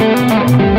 Música